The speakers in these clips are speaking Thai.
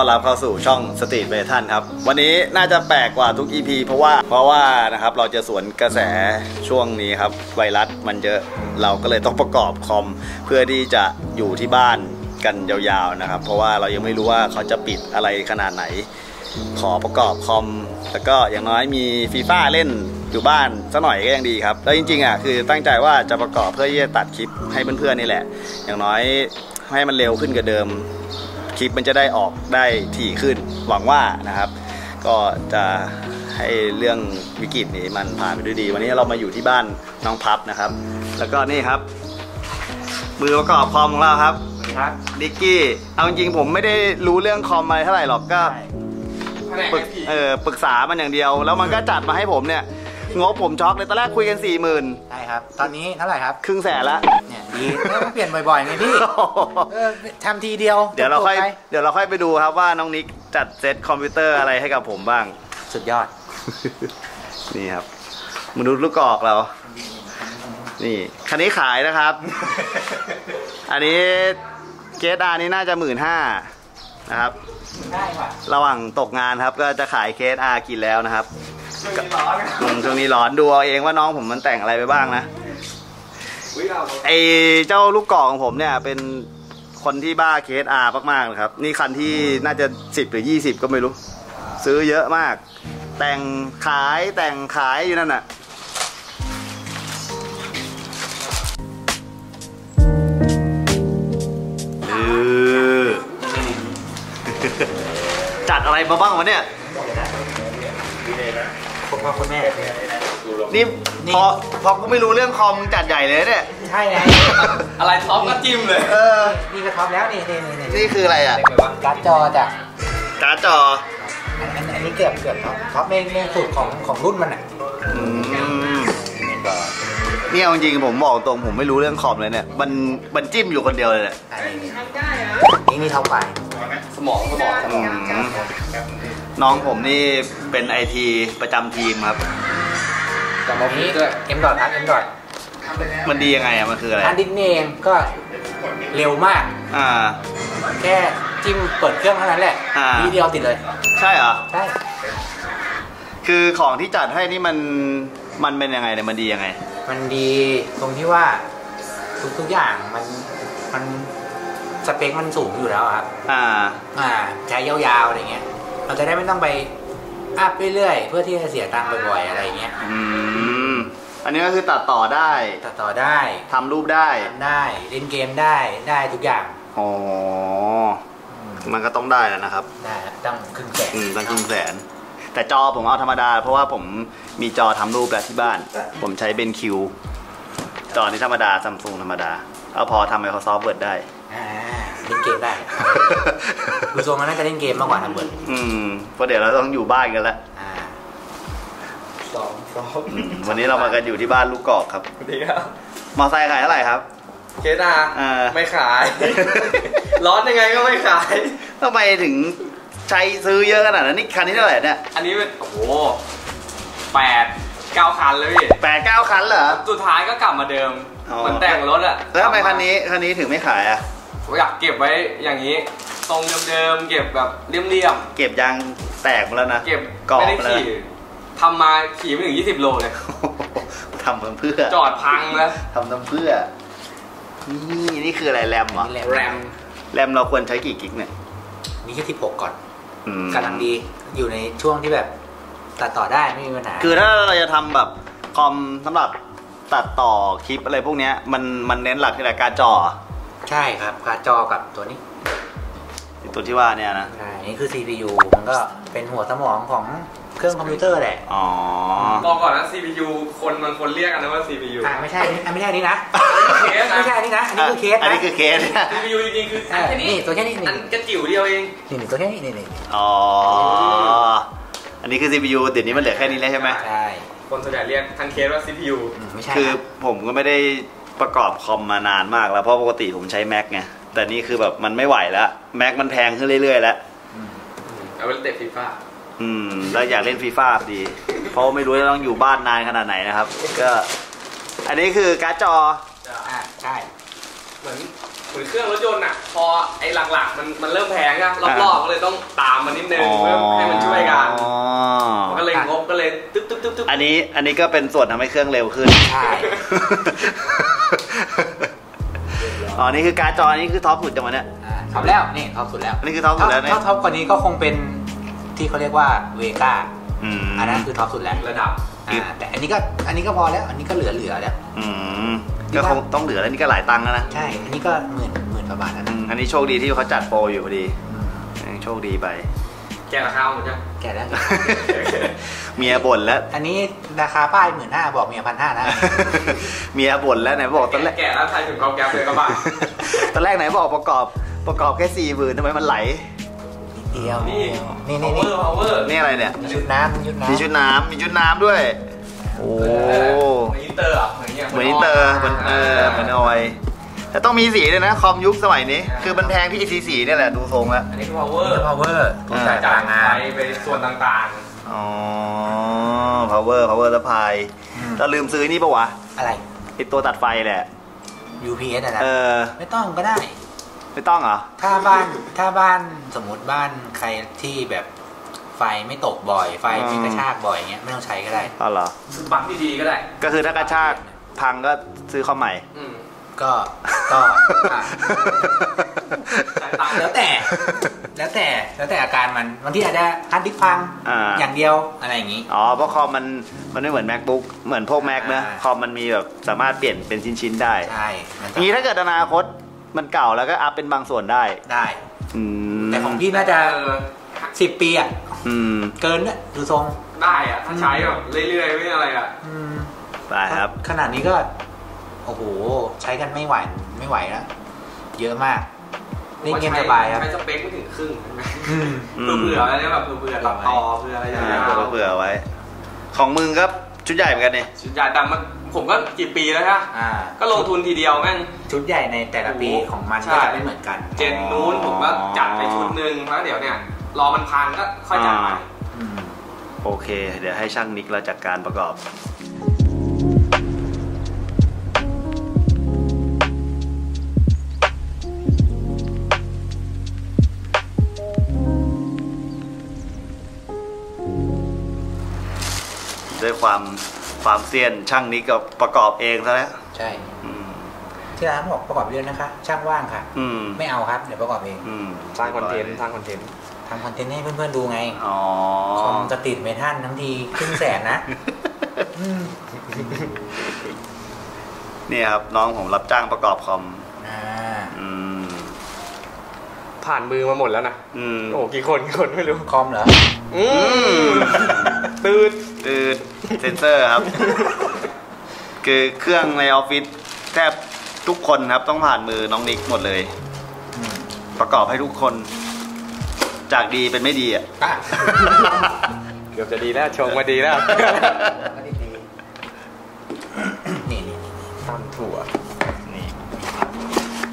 ต้อนรับเข้าสู่ช่องสตรีทเบทันครับ วันนี้น่าจะแปลกกว่าทุก EP เพราะว่าเพราะว่านะครับเราจะสวนกระแสช่วงนี้ครับ ไวรัสมันเยอะเราก็เลยต้องประกอบคอม เพื่อที่จะอยู่ที่บ้านกันยาวๆนะครับ เพราะว่าเรายังไม่รู้ว่าเขาจะปิดอะไรขนาดไหน ขอประกอบคอม แล้วก็อย่างน้อยมีฟีฟ่าเล่นอยู่บ้านสักหน่อยก็ยังดีครับ แล้วจริงๆอะคือตั้งใจว่าจะประกอบเพื่อที่จะตัดคลิปให้เพื่อนๆนี่แหละ อย่างน้อยให้มันเร็วขึ้นกว่าเดิม คลิปมันจะได้ออกได้ถี่ขึ้นหวังว่านะครับ ก็จะให้เรื่องวิกฤตนี้มันผ่านไปด้วยดี วันนี้เรามาอยู่ที่บ้านน้องพับนะครับ แล้วก็นี่ครับ มือประกอบคอมของเราครับครับดิกกี้เอาจริงๆผมไม่ได้รู้เรื่องคอมอะไรเท่าไหร่หรอกก็ปรึกเออปรึกษามันอย่างเดียว แล้วมันก็จัดมาให้ผมเนี่ย งบผมช็อกเลยตอนแรกคุยกันสี่หมื่นใช่ครับ ตอนนี้เท่าไหร่ครับ ครึ่งแสนละเนี่ยดีต้องเปลี่ยนบ่อยๆไงพี่เออทำทีเดียว เดี๋ยวเราค่อยจบไปเดี๋ยวเราค่อยไปดูครับว่าน้องนิกจัดเซตคอมพิวเตอร์อะไรให้กับผมบ้าง สุดยอด นี่ครับมนุษย์ลูกกอกเรา นี่คันนี้ขายนะครับ อันนี้เกสอานี่น่าจะหมื่นห้านะครับได้ว่ะระหว่างตกงานครับก็จะขายเคสอากินแล้วนะครับ อืมช่วงนี้ร้อนดูเอาเองว่าน้องผมมันแต่งอะไรไปบ้างนะไอเจ้าลูกกอกของผมเนี่ยเป็นคนที่บ้าเคสอามากๆนะครับ นี่คันที่น่าจะสิบหรือยี่สิบก็ไม่รู้ ซื้อเยอะมาก แต่งขายแต่งขายอยู่นั่นน่ะเออจัดอะไรมาบ้างวะเนี่ย คุณพ่อคุณแม่นี่นี่พอพอกูไม่รู้เรื่องคอมมึงจัดใหญ่เลยเนี่ย ใช่ไง อะไรท็อปก็จิ้มเลย เออ นี่ก็ท็อปแล้วนี่นี่นี่นี่คืออะไรอะการ์ดจอจ้ะการ์ดจอ อันอันอันนี้เกือบเกือบท็อปท็อปในในสุดของของรุ่นมันอะอืมเนี่ยเอาจริงๆผมบอกตรงผมไม่รู้เรื่องคอมเลยเนี่ย มันมันจิ้มอยู่คนเดียวเลยเนี่ยอันนี้นี่นี่ท็อปไปสมองสมองอืม น้องผมนี่เป็นไอทีประจำทีมครับจะมาพูดนี่ด้วย M dot ครับ M dot มันดียังไงอะมันคืออะไรฮาร์ดดิสก์นี่เองก็เร็วมาก อ่า แค่จิ้มเปิดเครื่องเท่านั้นแหละอ่าทีเดียวติดเลย ใช่เหรอ ใช่ คือของที่จัดให้นี่มันมันเป็นยังไงเนี่ยมันดียังไง มันดีตรงที่ว่าทุกทุกๆอย่างมันมันสเปคมันสูงอยู่แล้วอะครับ อ่า อ่าใช้ยาวๆอะไรเงี้ย เราจะได้ไม่ต้องไปอัพเรื่อยๆเพื่อที่จะเสียตังค์บ่อยๆอะไรเงี้ยอืมอันนี้ก็คือตัดต่อได้ตัดต่อได้ทำรูปได้ทำได้เล่นเกมได้ได้ทุกอย่างอ๋อมันก็ต้องได้แล้วนะครับได้ครับต้องครึ่งแสนอืมตั้งครึ่งแสนแต่จอผมเอาธรรมดา เพราะว่าผมมีจอทำรูปแล้วที่บ้าน ผมใช้เบนคิวจอนี้ธรรมดาซัมซุงธรรมดา เอาพอทำ Microsoft Word ได้อ่า เล่นเกมได้ดูทรงมันน่าจะเล่นเกมมากกว่าทำเบิร์ดอืมเพราะเดี๋ยวเราต้องอยู่บ้านกันแล้วอ่าสองสองอืมวันนี้เรามากันอยู่ที่บ้านลูกกอกครับดีครับมอไซค์ขายเท่าไหร่ครับ เคสอาอ่าไม่ขาย ร้อนยังไงก็ไม่ขายทำไมถึงใช้ซื้อเยอะขนาดนั้นนี่คันนี้เท่าไหร่เนี่ย อันนี้เป็นโอ้โหแปดเก้าคันเลยพี่แปดเก้าคันเหรอ สุดท้ายก็กลับมาเดิมอ๋อเหมือนแต่งรถอะแล้วทำไมคันนี้คันนี้ถึงไม่ขายอะผม อยากเก็บไว้อย่างนี้ทรงเดิมๆเก็บแบบเรียมเก็บยางแตกหมาแล้วนะๆเก็บกรอบไม่ได้ไปแล้วขี่ทำมาขี่ไม่ถึง 20 โลเลยทำเพื่อจอดพังแล้วทำทำเพื่อ นี่นี่คืออะไรแรมเหรอนี่แรแรมมแรมเราควรใช้กี่กิกเนี่ยนี่แค่ที่หกก่อนอืมกำลังดีอยู่ในช่วงที่แบบตัดต่อได้ไม่มีปัญหาคือถ้าเราจะทำแบบคอมสำหรับตัดต่อคลิปอะไรพวกเนี้ยมันมันเน้นหลักที่ไหนการดจอเหรอ ใช่ครับการ์ดจอกับตัวนี้ตัวที่ว่าเนี่ยนะ ใช่นี่คือ CPU มันก็เป็นหัวสมองของเครื่องคอมพิวเตอร์แหละอ๋อ บอกก่อนนะ CPU คนมันคนเรียกกันนะว่า CPU อ่าไม่ใช่อันนี้อะไม่ใช่อันนี้นะเคสนะ ไม่ใช่อันนี้นะ อันนี้คือเคสอันนะนี้คือเคส CPU จริงๆคืออ่าอันแค่นี้นี่ตัวแค่นี้นี่อันกระจิ๋วเดียวเอง นี่นี่ตัวแค่นี้นี่นี่อ๋อ อันนี้คือ CPU เดี๋ยวนี้มันเหลือแค่นี้แล้วใช่ไหม ใช่คนส่วนใหญ่เรียกทั้งเคสว่า CPU อืมไม่ใช่คือนะผมก็ไม่ได้ ประกอบคอมมานานมากแล้วเพราะปกติผมใช้ Mac ไงแต่นี่คือแบบมันไม่ไหวแล้ว Mac มันแพงขึ้นเรื่อยๆแล้วเอาไปเตะฟีฟ่าอืม แล้วอยากเล่นฟีฟ่าดี เพราะไม่รู้จะต้องอยู่บ้านนานขนาดไหนนะครับ ก็ อันนี้คือการ์ดจออ่าใช่เหมือนเหมือนมือนเครื่องรถยนต์อะ พอไอ้หลักๆ มันมันเริ่มแพงอะรอบๆก็เลยต้องตามมันนิดนึงเพื่อให้มันช่วยกันอ๋อมันก็เลยงบก็เลยตึ๊บตึ๊บตึ๊บตึ๊บอันนี้อันนี้ก็เป็นส่วนทำให้เครื่องเร็วขึ้นใช่ อ๋อนี่คือการ์ดจออันนี้คือท็อปสุดจังวะเนี่ยอ่าท็อปแล้วนี่ท็อปสุดแล้วอันนี้คือท็อปสุดแล้วเนี่ยถ้าท็อปกว่านี้ก็คงเป็นที่เขาเรียกว่าเวก้าอืมอันนั้นคือท็อปสุดแล้วระดับอ่าแต่อันนี้ก็อันนี้ก็พอแล้ว อันนี้ก็เหลือเหลือแล้วอืมก็คงต้องเหลือแล้วนี่ก็หลายตังค์แล้วนะใช่ อันนี้ก็หมื่นหมื่นกว่าบาทแล้วอืนะมอันนี้โชคดีที่เขาจัดโปรอยู่พอดีอืมโชคดีไปแกะราคาหมดจ้ะ แก่แล้ว เมียบ่นแล้ว อันนี้ราคาป้ายหมื่นห้าบอกเมียพันห้านะ เมียบ่นแล้วไหนบอกตอนแรกแกะแล้วใครถึงกองแก๊ปเลยก็บ้าตอนแรกไหนบอกประกอบประกอบแค่สี่หมื่นทำไมมันไหลนิดเดียวนี่นี่นี่นี่ power power นี่อะไรเนี่ยมีชุดน้ำมีชุดน้ำมีชุดน้ำมีชุดน้ำด้วย โอ้เหมือนอินเตอร์อะเหมือนเงี้ยเหมือนอินเตอร์เหมือนเออเหมือนออย แต่ต้องมีสีเลยนะ คอมยุคสมัยนี้ คือมันแพงที่สีสีเนี่ยแหละดูทรงแล้วอันนี้คือ power พาวเวอร์อ่าจ่ายจ่าจ่ายยไฟงานไปส่วนต่างอ๋อ power power supply อืมเราลืมซื้อนี่ปะวะอะไร ไอตัวตัดไฟแหละ UPS อะนะเออ ไม่ต้องก็ได้ ไม่ต้องเหรอ ถ้าบ้านถ้าบ้านสมมติบ้านใครที่แบบไฟไม่ตกบ่อย ไฟไม่อืมกระชากบ่อยเงี้ยไม่ต้องใช้ก็ได้ อ๋อเหรอๆซื้อปลั๊กดีๆก็ได้ก็คือถ้ากระชากพังก็ซื้อคอมใหม่ อืม ก็ก็อะจ่ายตังค์แล้วแต่ แล้วแต่แล้วแต่อาการมันบางทีอาจจะฮาร์ดดิสก์พังอ่าอย่างเดียวอะไรอย่างงี้ อ๋อ เพราะคอมมันมันไม่เหมือน macbook เหมือนพวก mac นะอ่าคอมมันมีแบบสามารถเปลี่ยนเป็นชิ้นๆได้ ใช่มันอย่างนี้ถ้าเกิดอนาคตมันเก่าแล้วก็อัพเป็นบางส่วนได้ ได้อืมแต่ของพี่น่าจะเออสิบปีอะอืมเกินเนี่ยดูทรง ได้อะถ้าใช้แบบเรื่อยๆ ไม่อะไรอะอืมไปครับ ขนาดนี้ก็ โอ้โห ใช้กันไม่ไหวไม่ไหวแล้วเยอะมากเล่นเกมสบายครับ ใช้สเปคไม่ถึงครึ่งใช่ไหมอืมอืมเผื่อๆอะไรเนี่ยแบบเผื่อๆตัดต่อเผื่ออะไรอย่างเงี้ยเผื่อเผื่อไว้ ของมึงก็ชุดใหญ่เหมือนกันนี่ชุดใหญ่แต่มันผมก็กี่ปีแล้วฮะอ่าก็ลงทุนทีเดียวแม่งชุดใหญ่ในแต่ละปีโอ้โหของมันใช่ก็จะไม่เหมือนกัน เจนนู้นผมก็จัดไปชุดหนึ่งแล้วเดี๋ยวเนี่ยรอมันพังก็ค่อยจัดใหม่อืมโอเค เดี๋ยวให้ช่างนิกเราจัดการประกอบ ด้วยความความเซียนช่างนิกก็ประกอบเองซะแล้วใช่อืมที่ร้านบอกประกอบเรื่องนะคะ ช่างว่างค่ะ อืมไม่เอาครับเดี๋ยวประกอบเองอืมสร้างคอนเทนต์สร้างคอนเทนต์ทำคอนเทนต์ให้เพื่อนๆดูไงอ๋อคอมจะติดเมทัลทั้งทีครึ่งแสนนะอืมเนี่ยครับน้องผมรับจ้างประกอบคอมอ่าอืมผ่านมือมาหมดแล้วนะอืมโอ้กี่คนกี่คนไม่รู้คอมเหรออืม ตืดคือเซนเซอร์ครับ คือเครื่องในออฟฟิศแทบทุกคนครับต้องผ่านมือน้องนิกหมดเลยอืมประกอบให้ทุกคน จากดีเป็นไม่ดีอะ อะเกือบจะดีแล้วชงมาดีแล้วก็ดีดีนี่นี่ตำถั่วนี่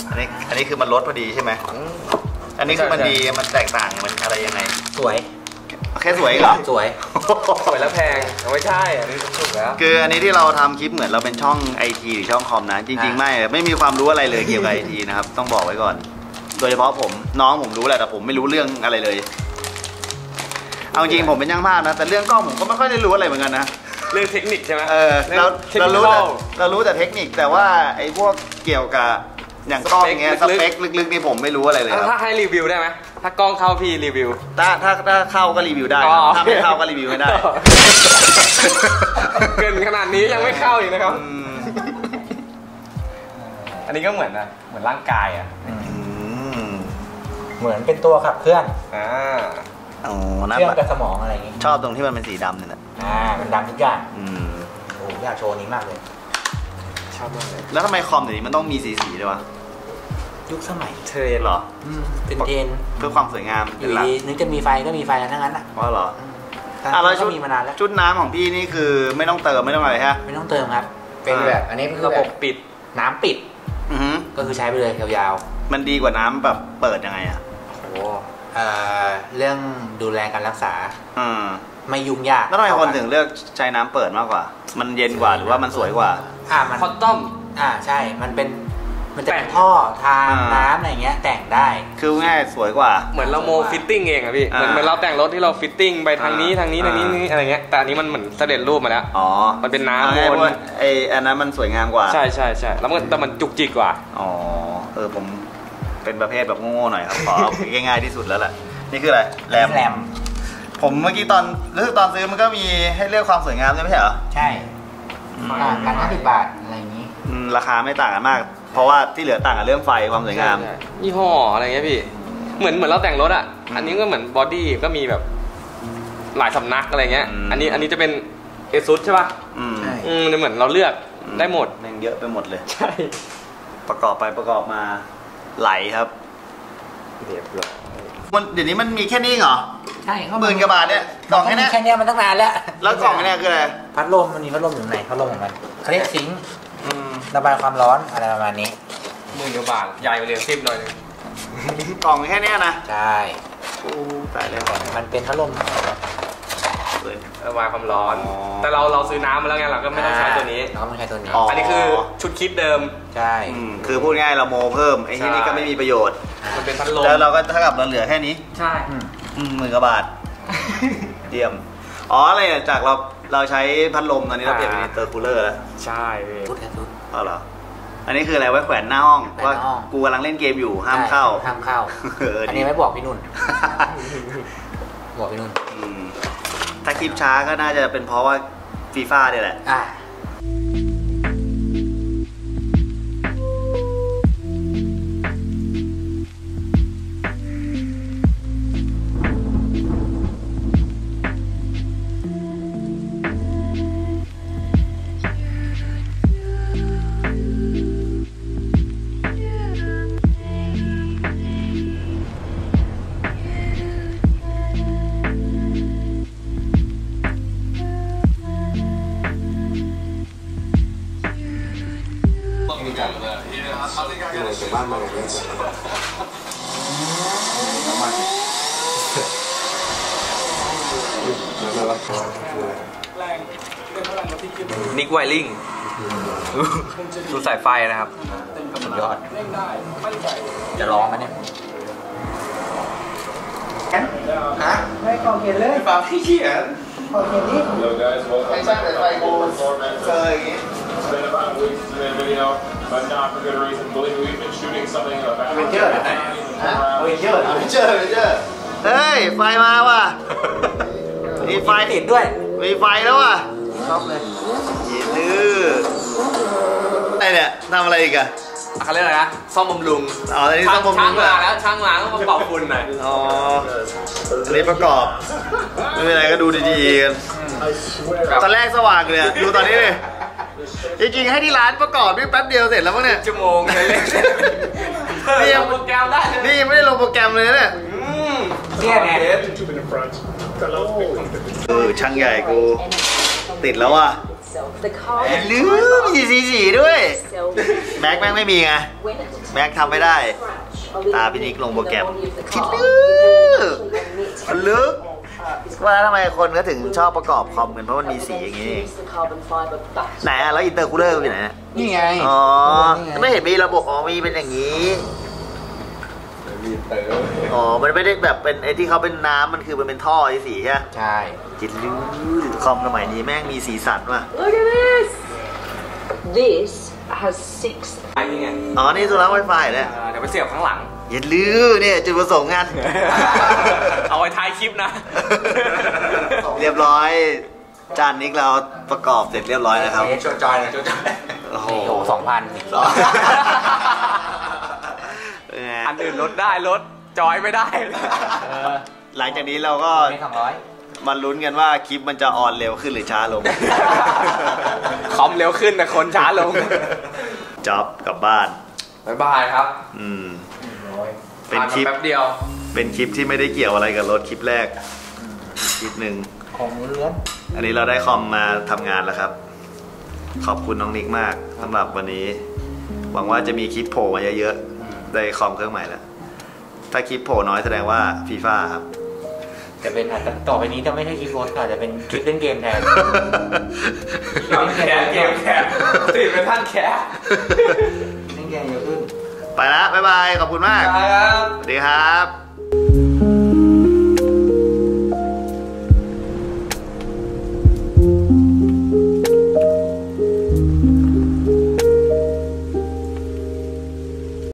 อันนี้อันนี้คือมันลดพอดีใช่ไหมอันนี้คือมันดีมันแตกต่างมันอะไรยังไง สวยแค่สวยเหรอ สวย สวยแล้วแพงไม่ใช่ อันนี้ถูกแล้ว คืออันนี้ที่เราทำคลิปเหมือนเราเป็นช่องไอทีหรือช่องคอมนะ จริง ๆ ไม่ ไม่มีความรู้อะไรเลยเกี่ยวกับไอทีนะครับ ต้องบอกไว้ก่อน โดยเฉพาะผมน้องผมรู้แหละแต่ผมไม่รู้เรื่องอะไรเลย เอาจริงผมเป็นช่างภาพนะ แต่เรื่องกล้องผมก็ไม่ค่อยได้รู้อะไรเหมือนกันนะ เรื่องเทคนิคใช่ไหมเออเราเทคเรานิรู้คแต่เรารู้แต่เทคนิคแต่ว่าไอ้พวกเกี่ยวกับอย่างกล้องอย่างเงี้ยสสเปเปคคลึกๆนี่ผมไม่รู้อะไรเลยครับถ้าให้รีวิวได้ไหม ถ้ากล้องเข้าพี่รีวิว ถ้าถ้าถ้าเข้าก็รีวิวได้ อ๋อ ถ้าไม่เข้าก็รีวิวไม่ได้เกินขนาดนี้ยังไม่เข้าอีกนะครับ อืมอันนี้ก็เหมือนนะเหมือนร่างกายอะอืมเหมือนเป็นตัวขับเคลื่อนอ่าโอ้เคน่ารื่องกับสมองอะไรอย่างงี้ ชอบตรงที่มันเป็นสีดำเนี่ยแหละอ่า มันดำทุกอย่างอืม โอ้อยากโชว์นี้มากเลย ชอบมากเลยแล้วทำไมคอมเดี๋ยวนี้มันต้องมีสีสีด้วยวะ ยุคสมัยเทรนด์เหรออืมเป็นเทรนด์เพื่อความสวยงามอเป็นยู่หลักดีนึกจะมีไฟก็มีไฟกันทั้งนั้นอะว่าเหรออืมอะแล้วก็ชุดมีมานานแล้วชุดน้ำของพี่นี่คือไม่ต้องเติมไม่ต้องอะไรฮะไม่ต้องเติมครับ เป็นอ่าแบบอันนี้คือระบบแบบปิดน้ำปิดอือหือก็คือใช้ไปเลยยาวมันดีกว่าน้ำแบบเปิดยังไงอะโอ้ๆเอ่อเรื่องดูแลการรักษาอืมไม่ยุ่งยากแล้วทำไมคนถึงเลือกใช้น้ำเปิดมากกว่า มันเย็นกว่าหรือว่ามันสวยกว่า อ่ามัน custom อ่าใช่มันเป็น มันจะเป็นท่อทางอ่าน้ำอะไรเงี้ยแต่งได้ คือง่ายสวยกว่า เหมือนเราโม fitting เองอะพี่เหมือนอ่าเหมือนเราแต่งรถที่เรา fitting ไปทางนี้อ่าทางนี้ทางนี้อ่าทางนี้อะไรเงี้ยแต่อันนี้มันเหมือนสำเร็จรูปมาแล้วอ๋อมันเป็นน้ำอาง่ายวนๆว่าไออันนั้นมันสวยงามกว่าใช่ใช่ใช่แล้วมันแต่มันจุกจิกกว่าอ๋อเออผมเป็นประเภทแบบโง่ๆหน่อยครับขอเอาง่ายๆที่สุดแล้วแหละนี่คืออะไรแรมแรมผมเมื่อกี้ตอนรู้สึกตอนซื้อมันก็มีให้เลือกความสวยงามด้วยไม่ใช่เหรอใช่ต่างกัน50บาทอะไรอย่างนี้อืมราคาไม่ต่างกันมาก เพราะว่าที่เหลือต่างกันเรื่องไฟความสวยงาม ใช่ใช่ยี่ห้ออะไรเงี้ยพี่ เหมือนเหมือนเราแต่งรถอะ อืมอันนี้ก็เหมือน body ก็มีแบบหลายสำนักอะไรเงี้ย อืม อันนี้อันนี้จะเป็น Asus ใช่ป่ะ อืม ใช่ อืมเหมือนเราเลือกได้หมด แม่งเยอะไปหมดเลย ใช่ประกอบไปประกอบมาไหลครับ เรียบร้อยมันเดี๋ยวนี้มันมีแค่นี้เหรอ ใช่หมื่นกว่าบาทเนี่ยกล่องแค่เนี้ย แค่เนี้ยมันตั้งนานแล้วแล้วกล่องอันเนี้ยคืออะไร พัดลมมันมีพัดลมอยู่ในพัดลมของมันเขาเรียกซิงค์อืม ระบายความร้อนอะไรประมาณนี้หมื่นกว่าบาทใหญ่กว่าเหรียญสิบหน่อยหนึงกล่องแค่เนี้ยนะใช่โอ้ตายแล้วมันเป็นพัดลมช่วยระบายความร้อน อ๋อ แต่เราเราซื้อน้ำมาแล้วไงเราก็ไม่ต้องใช้ตัวนี้ เราก็ไม่ใช้ตัวนี้อ๋ออันนี้คือชุด kit เดิม ใช่อืมคือพูดง่ายเราโมเพิ่มไอ้ที่นี่ก็ไม่มีประโยชน์ มันเป็นพัดลมแล้วเราก็เท่ากับเราเหลือแค่นี้ ใช่ อืมอืมหมื่นกว่าบาท เยี่ยม อ๋ออะไรอะจากเราเราใช้พัดลมตอนนี้เราเปลี่ยนเป็นอินเตอร์คูลเลอร์แล้ว ใช่พี่ทุกแค่ทุก เอาเหรอ อันนี้คืออะไรไว้แขวนหน้าห้องแขวนหน้าห้องว่ากูกำลังเล่นเกมอยู่ห้ามเข้า ห้ามเข้าเอออันดีนี้ไม่บอกพี่นุ่น บอกพี่นุ่นอืมถ้าคลิปช้าก็น่าจะเป็นเพราะว่าฟีฟ่าเนี่ยแหละ อ่านิกไวลิงดูสายไฟนะครับสุดยอดจะร้องมันเนี่ยฮะไม่กองเขียนเลยฟ้าพี่เขียนกองเขียนนี่ Hello guys, welcome ไอ้ to ช่างแต่ไฟกู Format. เคยอย่างงี้ It's been about a week since we made a video, but not for good reason. Believe me, we've been shooting something about Avenger เหรอฮะโอ้ยเยอะไม่เจอไม่เจอเฮ้ย ไฟมาว่ะ มีไฟติดด้วย มีไฟแล้วว่ะชอบเลยยีดื้อไอเนี่ยทำอะไรอีกอะเขาเรียกอะไรนะซ่อมบำรุงอ๋ออันนี้ช่าต้องงบำช่ารุงงมาอะแล้วช่างมาต้องมาเป่าฝุ่นหน่อยอ๋ออันนี้ประกอบ ไม่เป็นไรก็ดูดีๆกัน I swear. ตอนแรกสว่างเลยอะดูตอนนี้เลย จริงๆให้ที่ร้านประกอบนี่แป๊บเดียวเสร็จแล้วมั้งเนี่ยชั่วโมงเลยเล่นนี่ยังโปรแกรมได้เลยนี่ยังไม่ได้ลงโปรแกรมเลยนะเนี่ยอืมเนี่ยไง YouTube in the front. Got a little bit. เออช่างใหญ่กูติดแล้วว่ะ The car ลืมมีสีสีด้วย itself แม็กแม่งไม่มีไง when it แม็กทำไม่ได้ scratch ตาพี่นิกลงโปรแกรมคิคิดดลึลึกกลึก ว่าทำไมคนก็ถึงชอบประกอบคอมกันเพราะมันมีสีอย่างนี้เองไหนอะแล้วอินเตอร์คูลเลอร์อยู่ไหนอะนี่ไงอ๋อนี่ไงไม่เห็นมีระบบอ๋อมีเป็นอย่างนี้อ๋อ มันไม่ได้แบบเป็นไอ้ที่เขาเป็นน้ำมันคือมันเป็นท่อไอ้สีใช่ไหมใช่จิตลือคอมสมัยนี้แม่งมีสีสันว่ะ Look at this This has six ไอ้นี่ไงอ๋อ นี่ตัวรับไวไฟเนี่ยเออเดี๋ยวไปเสียบข้างหลัง อย่าลือเนี่ยจุดประสงค์งานเอาไว้ท้ายคลิปนะ เรียบร้อย จานนิกเราประกอบเสร็จเรียบร้อยนะครับเอ๊ะโชว์จอยหน่อยโชว์จอยโอ้โหโอ้สองพันเป็นไงอันอื่นลดได้ลดจอยไม่ได้ หลังจากนี้เราก็ไม่สองร้อยมาลุ้นกันว่าคลิปมันจะออนเร็วขึ้นหรือช้าลง คอมเร็วขึ้นแต่คนช้าลงจ็อบกลับบ้านบ๊ายบายครับ อืม เป็นคลิปผ่ามาแป๊บเดียว เป็นคลิปที่ไม่ได้เกี่ยวอะไรกับรถคลิปแรกคลิปหนึ่งของเลื้อนอันนี้เราได้คอมมาทำงานแล้วครับ ขอบคุณน้องนิกมากสำหรับวันนี้ หวังว่าจะมีคลิปโผล่มาเยอะๆได้คอมเครื่องใหม่แล้ว ถ้าคลิปโผล่น้อยแสดงว่าฟีฟ่าครับจะเป็นอาจจะต่อไปนี้จะไม่ใช่คลิปรถค่ะจะเป็นคลิปเล่นเกมแทนแคสเกมแคสติดเป็นท่านแคสเล่นเกมเยอะขึ้น ไปแล้วบ๊ายบาย ขอบคุณมาก ครับ สวัสดีครับ